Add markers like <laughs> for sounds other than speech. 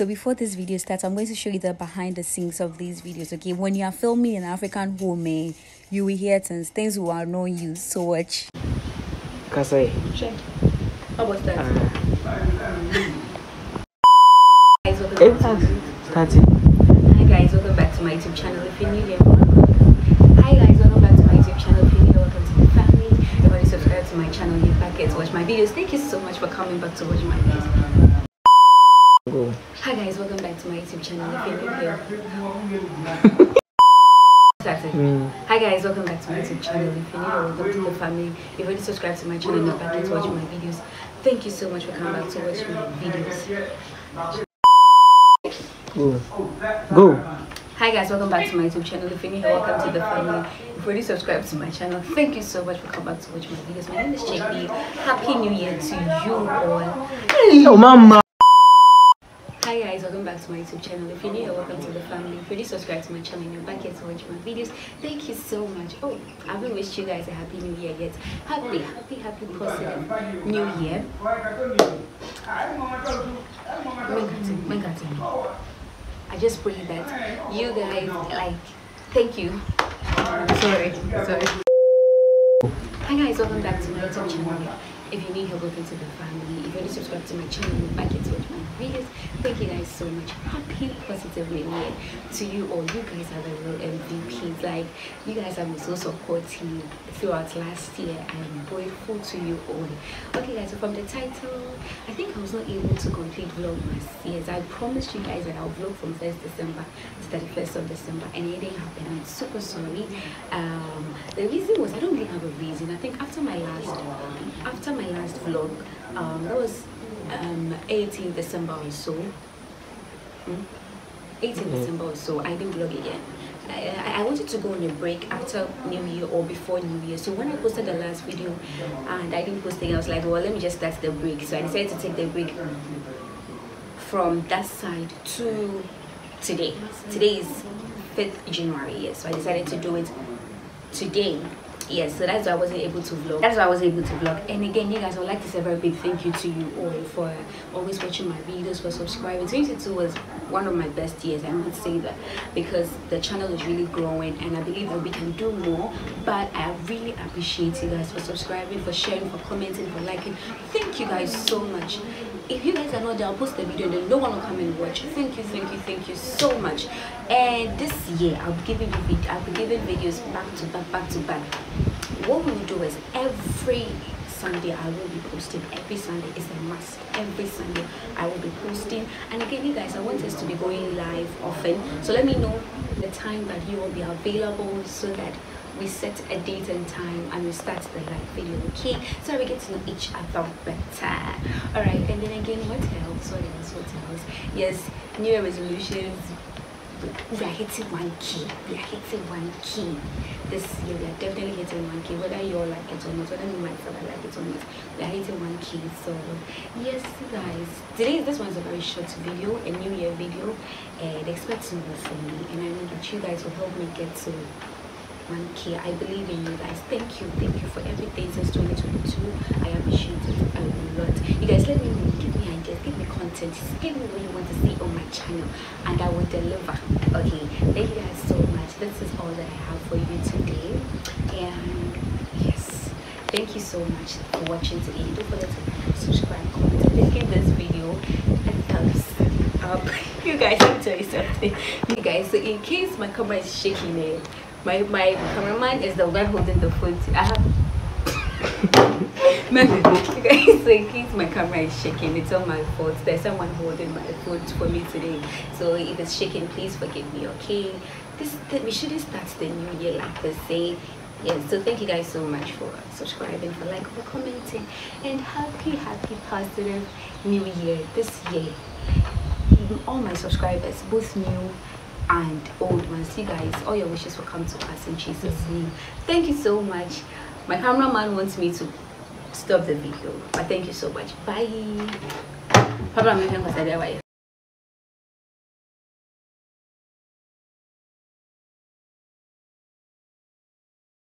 so before this video starts i'm going to show you the behind the scenes of these videos okay when you are filming an african home eh, you will hear things things we are not used so watch Kasai. how was that guys welcome back to. Hi guys, welcome back to my YouTube channel. If you're new here, hi guys, welcome back to my YouTube channel. If you're new, welcome to the family. If you're subscribed to my channel, you're back here to watch my videos. Thank you so much for coming back to watch my videos. Go. Hi guys, welcome back to my YouTube channel. If you're new here. Mm. Hi guys, welcome back to my YouTube channel. If you're new, welcome to the family. If you've already subscribed to my channel, you're back to watch my videos. Thank you so much for coming back to watch my videos. Go. Go. Hi guys, welcome back to my YouTube channel. If you're new here, welcome to the family. If you've already subscribed to my channel, thank you so much for coming back to watch my videos. My name is JB. Happy New Year to you all. Oh, mama. Back to my YouTube channel. If you're new welcome to the family. If you're already subscribed to my channel and you're back here to watch my videos, thank you so much. Oh, I haven't wished you guys a happy new year yet. Happy, happy, happy, positive new year. I just pray that you guys like thank you. Sorry, sorry. Hi guys, welcome back to my YouTube channel. If you need help, welcome to the family. If you're already subscribed to my channel, back here to watch my videos. Thank you guys so much. Happy positive new year to you all. You guys are the real MVPs. Like you guys have been so supportive throughout last year. I'm grateful to you all. Okay guys, so from the title, I think I was not able to complete vlogmas. Yes, I promised you guys that I'll vlog from 1st December to 31st of December and it didn't happen. I'm super sorry. Um, the reason was I don't really have a reason. I think after my last after my last vlog, um, that was um 18 December or so. Hmm? 18 Mhm. December or so, I didn't vlog again. I, I- I wanted to go on a break after New Year or before New Year. So when I posted the last video and I didn't post it, I was like, well, let me just start the break. So I decided to take the break from that side to today. Today is 5th January, yes. So I decided to do it today. Yes, so that's why I wasn't able to vlog. That's why I wasn't able to vlog. And again, you guys, I would like to say a very big thank you to you all for always watching my videos, for subscribing. 2022 was one of my best years, I must say that, because the channel is really growing and I believe that we can do more. But I really appreciate you guys for subscribing, for sharing, for commenting, for liking. Thank you guys so much. If you guys are not there, I'll post the video and then no one will come and watch. Thank you, thank you, thank you so much. And this year, I'll be giving you I'll be giving videos back to back, back to back. What we will do is every Sunday I will be posting. Every Sunday is a must. Every Sunday I will be posting. And again, you guys, I want us to be going live often. So let me know the time that you will be available so that we set a date and time and we start the live video okay? So we get to know each other better. All right and then again what else? What else? What else? Yes new year resolutions. We are hitting one K. We are hitting one K this year. We are definitely hitting one K. Whether you all like it or not whether you myself I like it or not we are hitting one K. So yes guys. Today this one's a very short video a new year video and expect more from me. And I know that you guys will help me get to 1k i believe in you guys. Thank you. Thank you for everything since 2022 i appreciate it a lot. You guys let me give me ideas. Give me content. Give me what you want to see on my channel. And i will deliver. Okay. Thank you guys so much. This is all that i have for you today. And yes. Thank you so much for watching today. Don't forget to subscribe comment and give this video a thumbs up. <laughs> You guys you something. You guys so in case my camera is shaking eh, my my cameraman is the one holding the phone i have <laughs> guys so in case my camera is shaking it's all my fault. There's someone holding my phone for me today. So if it's shaking please forgive me okay? This we shouldn't start the new year like this, eh? say yes so thank you guys so much for subscribing for like for commenting and happy happy positive new year this year. Mm, all my subscribers both new and old ones. You guys all your wishes will come to pass in jesus mm-hmm. name. Thank you so much. My cameraman wants me to stop the video but thank you so much. Bye